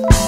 Bye.